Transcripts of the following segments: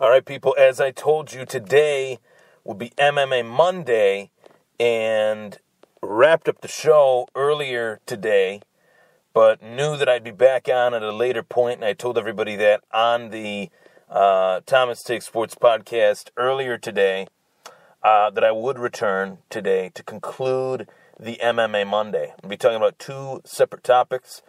All right, people, as I told you, today will be MMA Monday and wrapped up the show earlier today, but knew that I'd be back on at a later point, and I told everybody that on the uh, Thomas Take Sports podcast earlier today uh, that I would return today to conclude the MMA Monday. I'll be talking about two separate topics.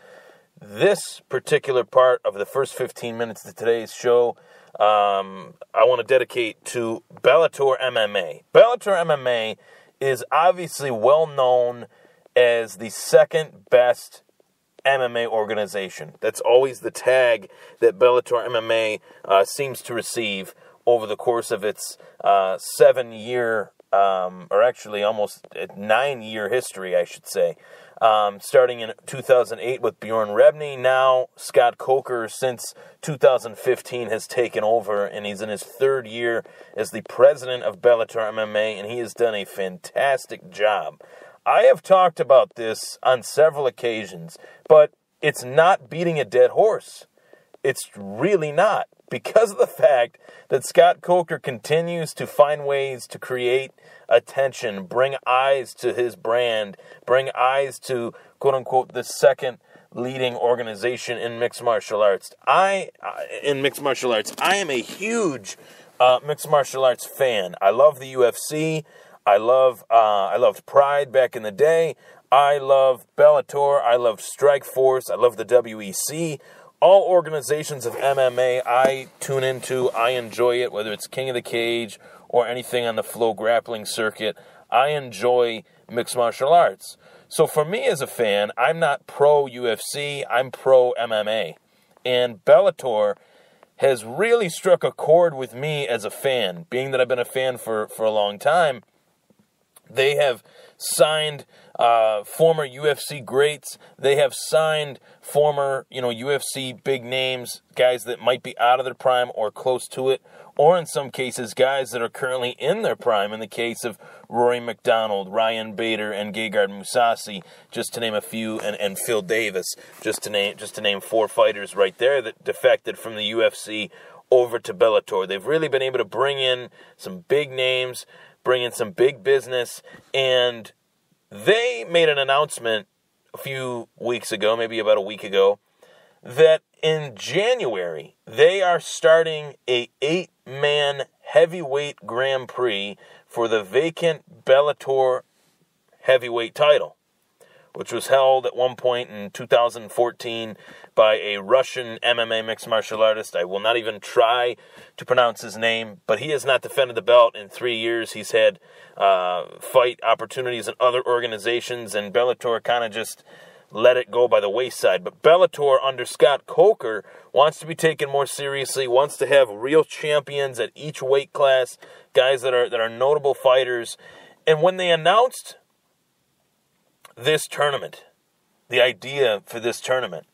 This particular part of the first 15 minutes of today's show um, I want to dedicate to Bellator MMA. Bellator MMA is obviously well known as the second best MMA organization. That's always the tag that Bellator MMA uh, seems to receive over the course of its uh, seven year, um, or actually almost nine year history, I should say um, starting in 2008 with Bjorn Rebney. Now Scott Coker, since 2015, has taken over, and he's in his third year as the president of Bellator MMA, and he has done a fantastic job. I have talked about this on several occasions, but it's not beating a dead horse. It's really not because of the fact that Scott Coker continues to find ways to create attention, bring eyes to his brand, bring eyes to quote unquote the second leading organization in mixed martial arts. I in mixed martial arts, I am a huge uh, mixed martial arts fan. I love the UFC. I love uh, I loved Pride back in the day. I love Bellator. I love Strikeforce. I love the WEC. All organizations of MMA I tune into. I enjoy it, whether it's King of the Cage or anything on the FloGrappling circuit. I enjoy mixed martial arts. So for me as a fan, I'm not pro UFC, I'm pro MMA. And Bellator has really struck a chord with me as a fan, being that I've been a fan for, for a long time. They have signed uh, former UFC greats. They have signed former, you know, UFC big names, guys that might be out of their prime or close to it, or in some cases, guys that are currently in their prime. In the case of Rory MacDonald, Ryan Bader, and Gegard Mousasi, just to name a few, and, and Phil Davis, just to name just to name four fighters right there that defected from the UFC over to Bellator. They've really been able to bring in some big names, bring in some big business, and they made an announcement a few weeks ago, maybe about a week ago, that in January they are starting a eight man heavyweight Grand Prix for the vacant Bellator heavyweight title, which was held at one point in 2014 by a Russian MMA mixed martial artist. I will not even try to pronounce his name, but he has not defended the belt in three years. He's had uh, fight opportunities in other organizations, and Bellator kind of just let it go by the wayside. But Bellator under Scott Coker wants to be taken more seriously, wants to have real champions at each weight class, guys that are that are notable fighters. And when they announced this tournament, the idea for this tournament,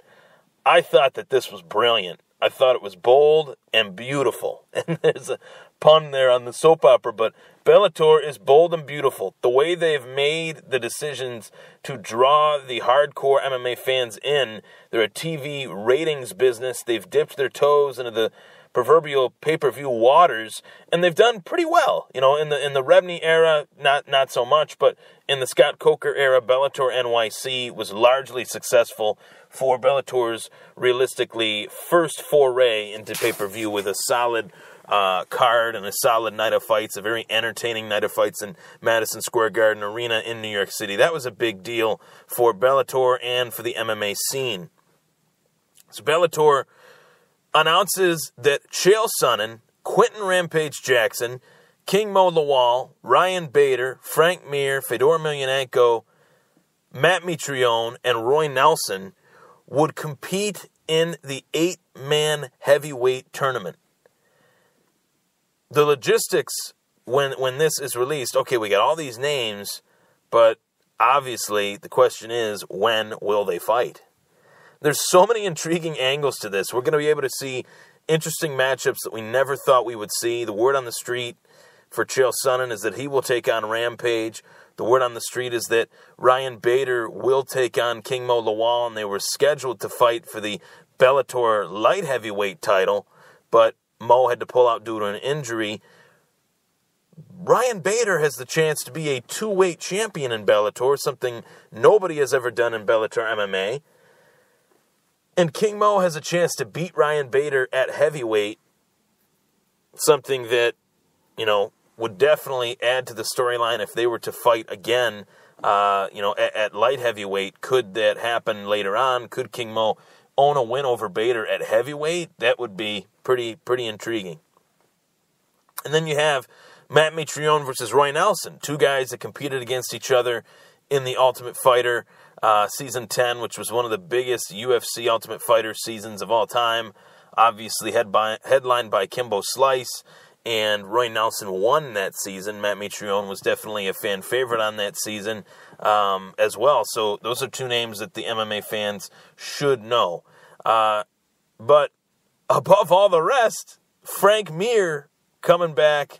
I thought that this was brilliant. I thought it was bold and beautiful. And there's a pun there on the soap opera, but Bellator is bold and beautiful. The way they've made the decisions to draw the hardcore MMA fans in, they're a TV ratings business. They've dipped their toes into the proverbial pay-per-view waters, and they've done pretty well. You know, in the in the Rebney era, not not so much, but in the Scott Coker era, Bellator NYC was largely successful for Bellator's realistically first foray into pay-per-view with a solid uh, card and a solid night of fights, a very entertaining night of fights in Madison Square Garden Arena in New York City. That was a big deal for Bellator and for the MMA scene. So Bellator announces that Chael Sonnen, Quinton Rampage Jackson, King Mo Lawal, Ryan Bader, Frank Mir, Fedor Emelianenko, Matt Mitrione, and Roy Nelson would compete in the eight man heavyweight tournament. The logistics when when this is released, okay, we got all these names, but obviously the question is when will they fight? There's so many intriguing angles to this. We're going to be able to see interesting matchups that we never thought we would see. The word on the street for Chael Sonnen is that he will take on Rampage. The word on the street is that Ryan Bader will take on King Mo Lawal, and they were scheduled to fight for the Bellator light heavyweight title. But Mo had to pull out due to an injury. Ryan Bader has the chance to be a two weight champion in Bellator, something nobody has ever done in Bellator MMA. And King Mo has a chance to beat Ryan Bader at heavyweight, something that, you know, would definitely add to the storyline if they were to fight again, uh, you know, at, at, light heavyweight. Could that happen later on? Could King Mo own a win over Bader at heavyweight? That would be pretty, pretty intriguing. And then you have Matt Mitrione versus Roy Nelson, two guys that competed against each other in the Ultimate Fighter uh, season 10, which was one of the biggest UFC Ultimate Fighter seasons of all time. Obviously, head by, headlined by Kimbo Slice, and Roy Nelson won that season. Matt Mitrione was definitely a fan favorite on that season um, as well. So, those are two names that the MMA fans should know. Uh, but above all the rest, Frank Mir coming back.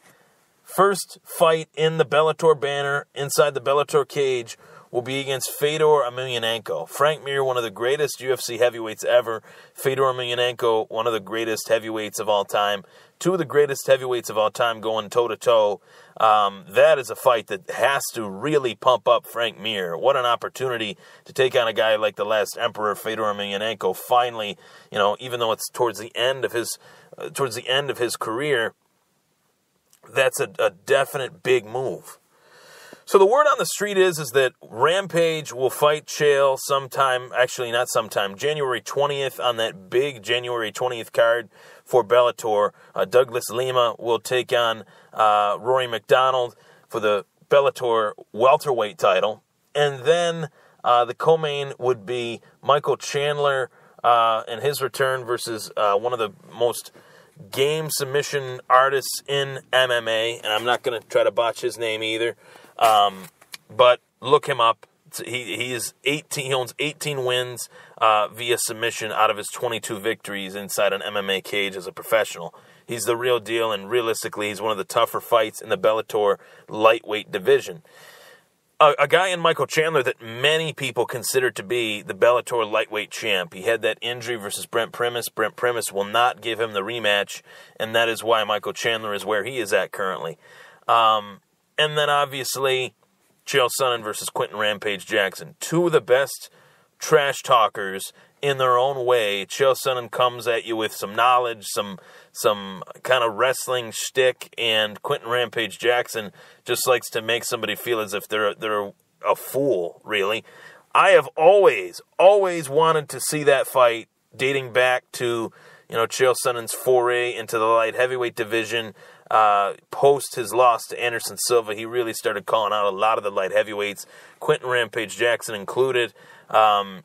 First fight in the Bellator banner inside the Bellator cage will be against Fedor Emelianenko. Frank Mir, one of the greatest UFC heavyweights ever. Fedor Emelianenko, one of the greatest heavyweights of all time. Two of the greatest heavyweights of all time going toe to toe. That is a fight that has to really pump up Frank Mir. What an opportunity to take on a guy like the last Emperor Fedor Emelianenko. Finally, you know, even though it's towards the end of his uh, towards the end of his career, that's a, a definite big move. So the word on the street is is that Rampage will fight Chael sometime, actually not sometime, January 20th on that big January 20th card for Bellator. Uh, Douglas Lima will take on uh, Rory MacDonald for the Bellator welterweight title, and then uh, the co-main would be Michael Chandler uh, and his return versus uh, one of the most game submission artists in MMA, and I'm not going to try to botch his name either. Um, but look him up. He he is 18. He owns 18 wins uh, via submission out of his 22 victories inside an MMA cage as a professional. He's the real deal, and realistically, he's one of the tougher fights in the Bellator lightweight division. A, a guy in Michael Chandler that many people consider to be the Bellator lightweight champ. He had that injury versus Brent Primus. Brent Primus will not give him the rematch, and that is why Michael Chandler is where he is at currently. Um, and then obviously, Chael Sonnen versus Quinton Rampage Jackson. Two of the best trash talkers in their own way. Sonnen comes at you with some knowledge, some some kind of wrestling shtick, and Quinton Rampage Jackson just likes to make somebody feel as if they're they're a fool. Really, I have always always wanted to see that fight, dating back to you know Sonnen's foray into the light heavyweight division uh, post his loss to Anderson Silva, he really started calling out a lot of the light heavyweights, Quinton Rampage Jackson included. Um,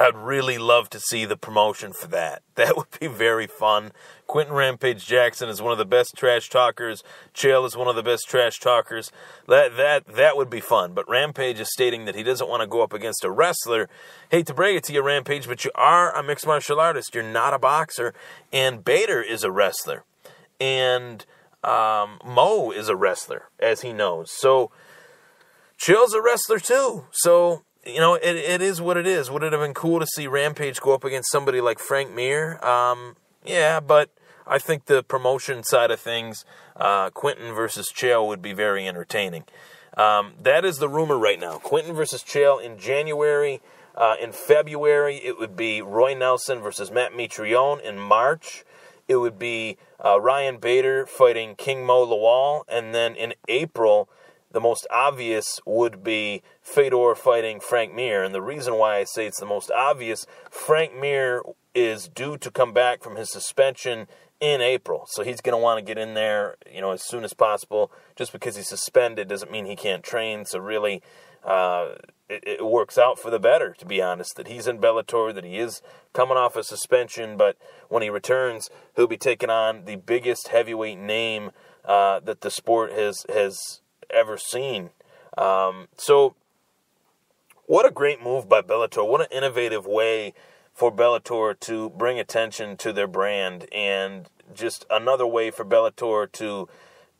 I'd really love to see the promotion for that. That would be very fun. Quinton Rampage Jackson is one of the best trash talkers. Chael is one of the best trash talkers. That that that would be fun. But Rampage is stating that he doesn't want to go up against a wrestler. Hate to break it to you, Rampage, but you are a mixed martial artist. You're not a boxer, and Bader is a wrestler and um, Mo is a wrestler, as he knows. So Chael's a wrestler too. So you know, it it is what it is. Would it have been cool to see Rampage go up against somebody like Frank Mir? Um, yeah, but I think the promotion side of things, uh, Quinton versus Chael would be very entertaining. Um, that is the rumor right now. Quinton versus Chael in January. Uh, in February, it would be Roy Nelson versus Matt Mitrione. In March, it would be uh, Ryan Bader fighting King Mo Lawal, and then in April, the most obvious would be Fedor fighting Frank Mir. And the reason why I say it's the most obvious, Frank Mir is due to come back from his suspension in April. So he's going to want to get in there, you know, as soon as possible. Just because he's suspended doesn't mean he can't train. So really, uh, it, it, works out for the better, to be honest, that he's in Bellator, that he is coming off a suspension, but when he returns, he'll be taking on the biggest heavyweight name uh, that the sport has has ever seen. Um, so, what a great move by Bellator! What an innovative way for Bellator to bring attention to their brand, and just another way for Bellator to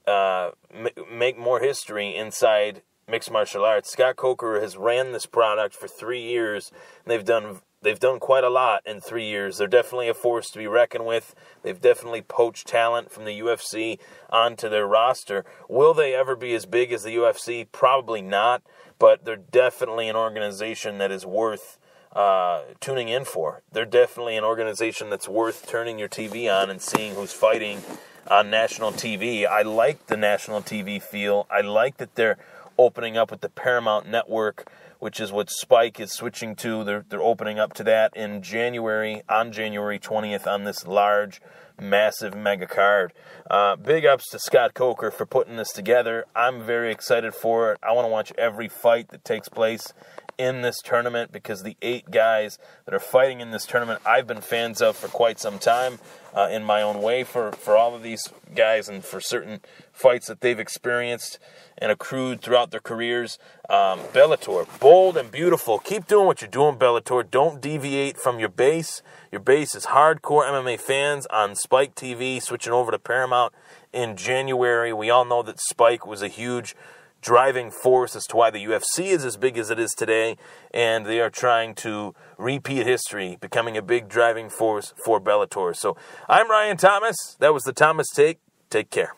uh, m- make more history inside mixed martial arts. Scott Coker has ran this product for three years. And they've done they've done quite a lot in three years. They're definitely a force to be reckoned with. They've definitely poached talent from the UFC onto their roster. Will they ever be as big as the UFC? Probably not, but they're definitely an organization that is worth uh, tuning in for. They're definitely an organization that's worth turning your TV on and seeing who's fighting on national TV. I like the national TV feel. I like that they're opening up with the Paramount Network, which is what Spike is switching to. They're they're opening up to that in January on January 20th on this large, massive mega card. Uh, big ups to Scott Coker for putting this together. I'm very excited for it. I want to watch every fight that takes place in this tournament because the eight guys that are fighting in this tournament I've been fans of for quite some time uh, in my own way for, for all of these guys and for certain fights that they've experienced and accrued throughout their careers. Um, Bellator, bold and beautiful. Keep doing what you're doing, Bellator. Don't deviate from your base. Your base is hardcore MMA fans on Spike TV, switching over to Paramount in January. We all know that Spike was a huge driving force as to why the UFC is as big as it is today, and they are trying to repeat history, becoming a big driving force for Bellator. So I'm Ryan Thomas. That was the Thomas Take. Take care.